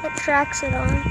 What track's it on?